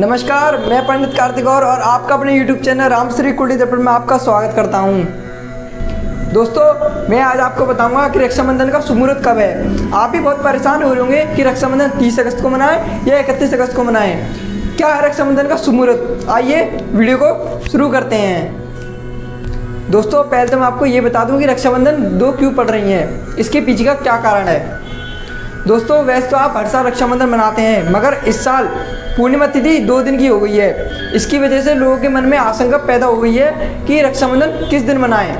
नमस्कार मैं पंडित कार्तिक और, और आपका अपने YouTube चैनल रामश्री कुंडी दर्पण में आपका स्वागत करता हूँ। दोस्तों मैं आज आपको बताऊँगा कि रक्षाबंधन का सुमुहूर्त कब है। आप भी बहुत परेशान हो रहे होंगे कि रक्षाबंधन 30 अगस्त को मनाएँ या 31 अगस्त को मनाएँ। क्या है रक्षाबंधन का सुमुहूर्त? आइए वीडियो को शुरू करते हैं। दोस्तों, पहले तो मैं आपको ये बता दूँ कि रक्षाबंधन दो क्यों पड़ रही हैं? इसके पीछे का क्या कारण है? दोस्तों, वैसे तो आप हर साल रक्षाबंधन मनाते हैं, मगर इस साल पूर्णिमा तिथि दो दिन की हो गई है। इसकी वजह से लोगों के मन में आशंका पैदा हो गई है कि रक्षाबंधन किस दिन मनाएँ।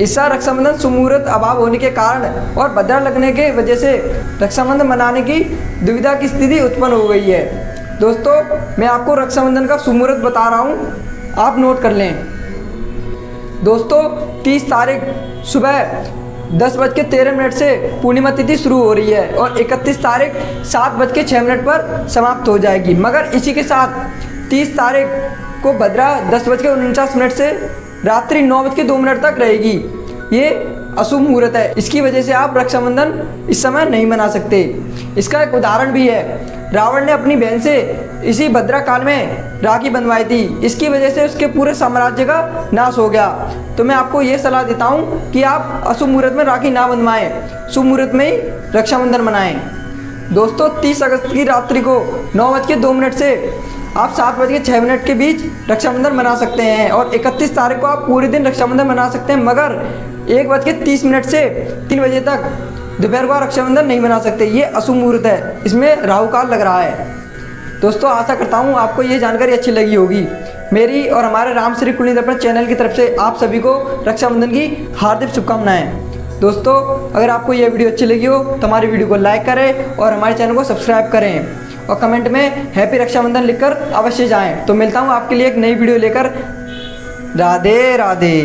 इस साल रक्षाबंधन सुमुहूर्त अभाव होने के कारण और भद्रा लगने के वजह से रक्षाबंधन मनाने की दुविधा की स्थिति उत्पन्न हो गई है। दोस्तों, मैं आपको रक्षाबंधन का सुमुहूर्त बता रहा हूँ। आप नोट कर लें। दोस्तों 30 तारीख सुबह दस बज के तेरह मिनट से पूर्णिमा तिथि शुरू हो रही है और इकतीस तारीख सात बज के छः मिनट पर समाप्त हो जाएगी। मगर इसी के साथ तीस तारीख को भद्रा दस बज के उनचास मिनट से रात्रि नौ बज के दो मिनट तक रहेगी। ये अशुभ मुहूर्त है। इसकी वजह से आप रक्षाबंधन इस समय नहीं मना सकते। इसका एक उदाहरण भी है। रावण ने अपनी बहन से इसी भद्रा काल में राखी बनवाई थी। इसकी वजह से उसके पूरे साम्राज्य का नाश हो गया। तो मैं आपको ये सलाह देता हूँ कि आप अशुभ मुहूर्त में राखी ना बनवाएँ शुभ मुहूर्त में ही रक्षाबंधन मनाएँ। दोस्तों 30 अगस्त की रात्रि को नौ बज के दो मिनट से आप सात बज के छः मिनट के बीच रक्षाबंधन मना सकते हैं और इकतीस तारीख को आप पूरे दिन रक्षाबंधन मना सकते हैं, मगर एक बज के तीस मिनट से तीन बजे तक दोपहर को रक्षाबंधन नहीं मना सकते। ये अशुभ मुहूर्त है। इसमें राहु काल लग रहा है। दोस्तों, आशा करता हूँ आपको ये जानकारी अच्छी लगी होगी। मेरी और हमारे राम श्री दर्पण चैनल की तरफ़ से आप सभी को रक्षाबंधन की हार्दिक शुभकामनाएँ। दोस्तों, अगर आपको यह वीडियो अच्छी लगी हो तो हमारी वीडियो को लाइक करें और हमारे चैनल को सब्सक्राइब करें और कमेंट में हैप्पी रक्षाबंधन लिखकर अवश्य जाएँ। तो मिलता हूँ आपके लिए एक नई वीडियो लेकर। राधे राधे।